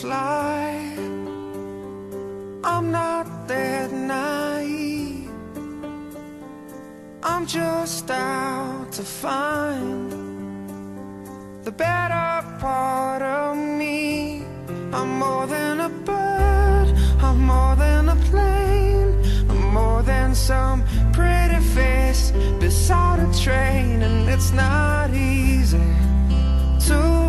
fly. I'm not that naive. I'm just out to find The better part of me. I'm more than a bird. I'm more than a plane. I'm more than some pretty face Beside a train. And it's not easy to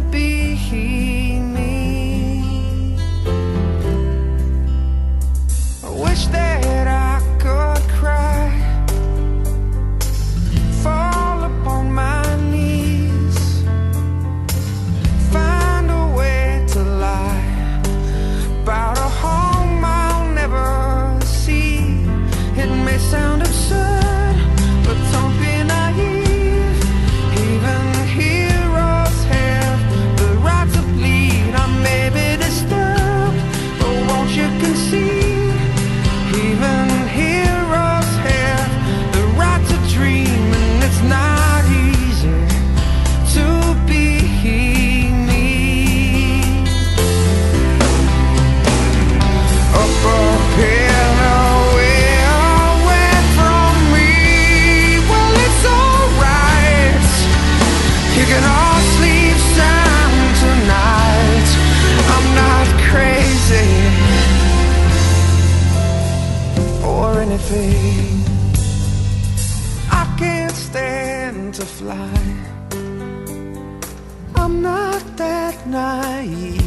naive.